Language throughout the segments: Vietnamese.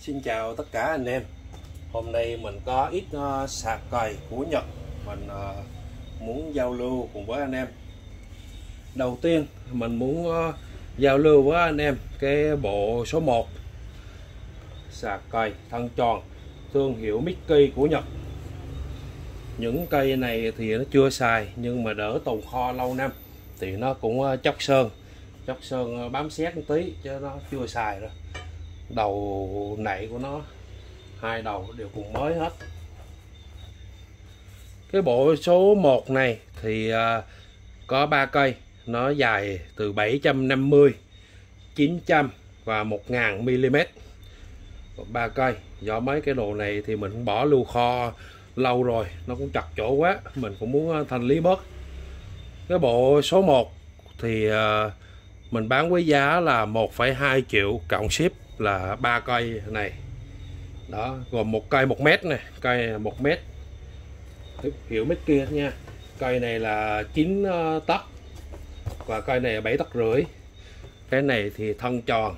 Xin chào tất cả anh em. Hôm nay mình có ít uh, sạc cày của Nhật. Mình uh, muốn giao lưu cùng với anh em. Đầu tiên mình muốn uh, giao lưu với anh em Cái bộ số 1 Sạc cày thân tròn Thương hiệu Mickey của Nhật. Những cây này thì nó chưa xài Nhưng mà đỡ tồn kho lâu năm Thì nó cũng uh, chóc sơn. Chóc sơn bám xét một tí Chứ nó chưa xài rồi đầu nảy của nó hai đầu đều cùng mới hết. Cái bộ số 1 này thì à, có 3 cây nó dài từ 750 900 và 1000 mm ba cây do mấy cái đồ này thì mình cũng bỏ lưu kho lâu rồi nó cũng chặt chỗ quá mình cũng muốn à, thanh lý bớt. Cái bộ số 1 thì à, mình bán với giá là 1,2 triệu cộng ship là ba cây này. Đó, gồm một cây một mét này cây một mét. Hiểu mét kia nha. Cây này là 9 ờ, tấc và cây này 7 tấc rưỡi. Cái này thì thân tròn.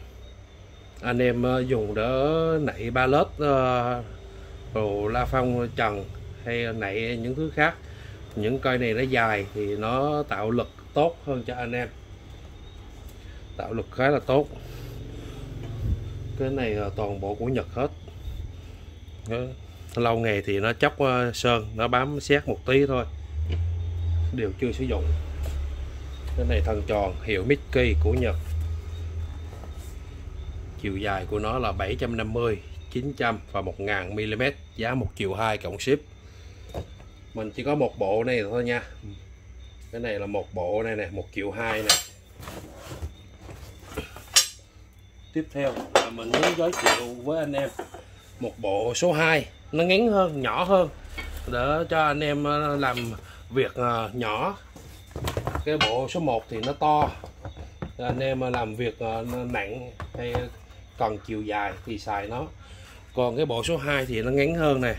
Anh em ờ, dùng đỡ nảy ba lớp ờ, đồ la phong trần hay nảy những thứ khác. Những cây này nó dài thì nó tạo lực tốt hơn cho anh em. Tạo lực khá là tốt cái này là toàn bộ của Nhật hết. Đó. lâu ngày thì nó chóc ờ, sơn, nó bám xét một tí thôi. Đều chưa sử dụng. Cái này thân tròn, hiệu Mickey của Nhật. Chiều dài của nó là 750 900 và 1000 mm giá 1 triệu 2 cộng ship. Mình chỉ có một bộ này thôi nha. Cái này là một bộ này nè 1 triệu 2 nè. Tiếp theo là mình muốn giới thiệu với anh em một bộ số 2 nó ngắn hơn, nhỏ hơn. Để cho anh em ờ, làm việc ờ, nhỏ. Cái bộ số 1 thì nó to. Anh em ờ, làm việc nặng hay cần chiều dài thì xài nó. Còn cái bộ số 2 thì nó ngắn hơn nè.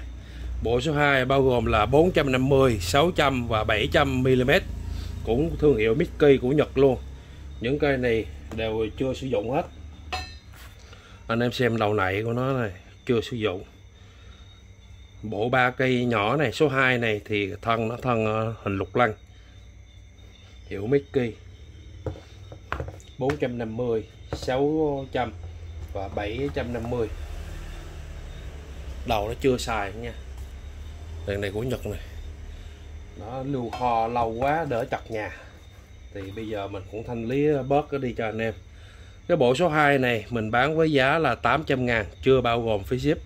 Bộ số 2 bao gồm là 450 600 và 700 mm cũng thương hiệu Mickey của Nhật luôn. Những cây này đều chưa sử dụng hết anh em xem đầu nảy của nó này, chưa sử dụng. Bộ ba cây nhỏ này, số 2 này thì thân, nó thân ờ, hình lục lăng. Hiệu Mickey. 450 600 và 750 đầu nó chưa xài nha. Đèn này của Nhật này. Nó lưu kho lâu quá, đỡ chặt nhà. Thì bây giờ mình cũng thanh lý bớt cái đi cho anh em cái bộ số 2 này mình bán với giá là 800 ngàn, chưa bao gồm phí ship.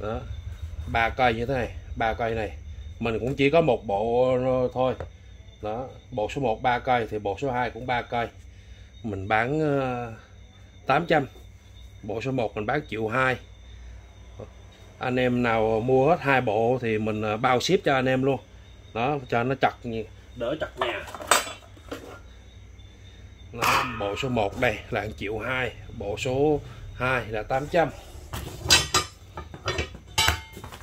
Đó. Ba cây như thế này, ba cây này. Mình cũng chỉ có một bộ thôi. Đó. Bộ số 1 3 cây thì bộ số 2 cũng 3 cây. Mình bán ờ, 800 bộ số 1 mình bán triệu 2 anh em nào mua hết hai bộ thì mình ờ, bao ship cho anh em luôn. Đó, cho nó chặt đỡ chặt nhà đó, bộ số 1 đây là 1 triệu 2 bộ số 2 là 800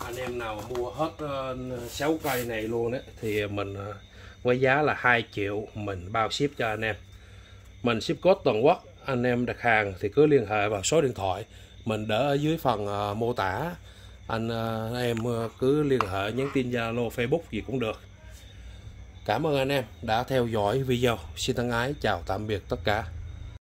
anh em nào mua hết ờ, uh, 6 cây này luôn ấy, thì mình uh, với giá là 2 triệu mình bao ship cho anh em. Mình ship code toàn quốc anh em đặt hàng thì cứ liên hệ vào số điện thoại. Mình để ở dưới phần uh, mô tả. Anh uh, em cứ liên hệ nhắn tin Zalo Facebook gì cũng được. Cảm ơn anh em đã theo dõi video. Xin thân ái, chào tạm biệt tất cả.